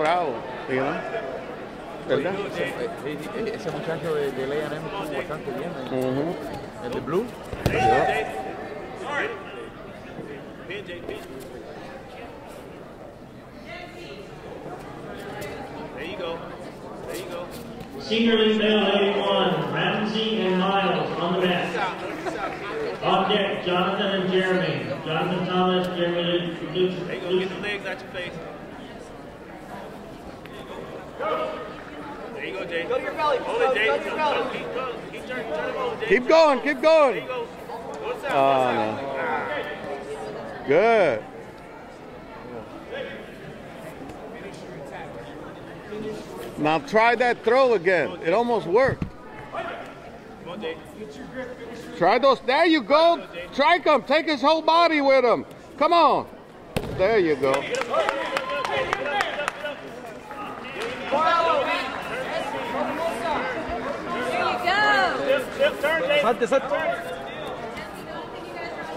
bravo, you know? ¿verdad? Ese, ese- ese muchacho de, de A&M estuvo bastante bien. ¿eh? Ujú. El de Blue. There you go. There you go. Senior League Medal 81, Ramsey and Miles on the mat. On deck, Jonathan and Jeremy. Jonathan Thomas, Jeremy Lu- Lu- There you go. Get the legs out your face. There you go, Jay. Go to your belly. Hold it, Jay. Go to your belly. Keep, go, keep turning, turn him over, Jay. Keep going, keep There going. you go. Go south. Oh, go no. south. Good. Now try that throw again. It almost worked. On, Try those. There you go. Strike him. Take his whole body with him. Come on. There you go. There you go. Tip, tip, turn, Jay. Salte, salte.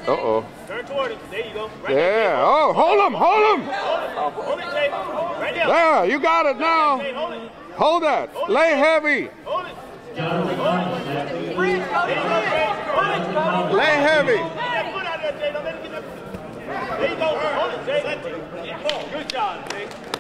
Uh oh. Turn toward him. There you go. Right there. Yeah. Oh, hold him. Hold him. Hold it, Jay. Right there. There. You got it now. hold it. Hold that. Lay heavy. Hold it. Jonathan Thomas, mat. There you go, Jay. Hold it. Lay heavy. Get that foot out there, Jay. Don't let him get that. There you go. Hold it, Jay. Good job, Jay.